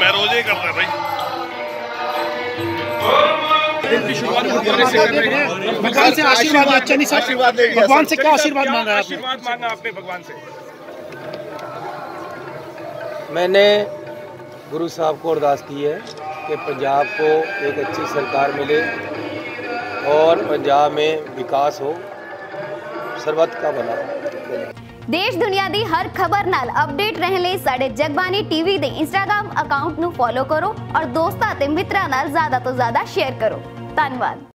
मैं रोज ही करता भाई दिन की शुरुआत गुरुद्वारे से कर रहे हैं भगवान से आशीर्वाद अच्छा नहीं आशीर्वाद लेंगे भगवान से क्या आशीर्वाद मांगा आपने आशीर्वाद मांगा आपने भगवान से मैंने गुरु साहब को अरदास की है कि पंजाब को एक अच्छी सरकार मिले और पंजाब में विकास हो ਸਰਬੱਤ का भला हो ਦੇਸ਼ ਦੁਨੀਆ ਦੀ ਹਰ ਖਬਰ ਨਾਲ ਅਪਡੇਟ ਰਹਿਣ ਲਈ ਸਾਡੇ ਜਗਬਾਨੀ ਟੀਵੀ ਦੇ ਇੰਸਟਾਗ੍ਰam ਅਕਾਊਂਟ ਨੂੰ ਫੋਲੋ ਕਰੋ ਔਰ ਦੋਸਤਾਂ ਅਤੇ ਮਿੱਤਰਾਂ ਨਾਲ ਜ਼ਿਆਦਾ ਤੋਂ ਜ਼ਿਆਦਾ ਸ਼ੇਅਰ ਕਰੋ। ਧੰਨਵਾਦ।